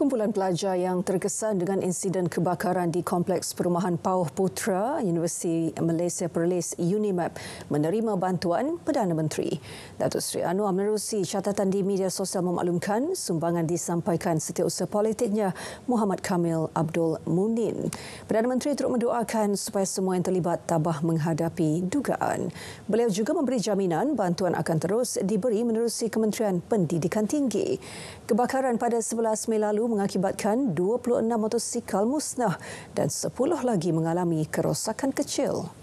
Kumpulan pelajar yang terkesan dengan insiden kebakaran di Kompleks Perumahan Pauh Putra Universiti Malaysia Perlis UNIMAP menerima bantuan Perdana Menteri. Datuk Seri Anwar menerusi catatan di media sosial memaklumkan sumbangan disampaikan setiausaha politiknya Muhammad Kamil Abdul Munin. Perdana Menteri turut mendoakan supaya semua yang terlibat tabah menghadapi dugaan. Beliau juga memberi jaminan bantuan akan terus diberi menerusi Kementerian Pendidikan Tinggi. Kebakaran pada 11 Mei lalu mengakibatkan 26 motosikal musnah dan 10 lagi mengalami kerosakan kecil.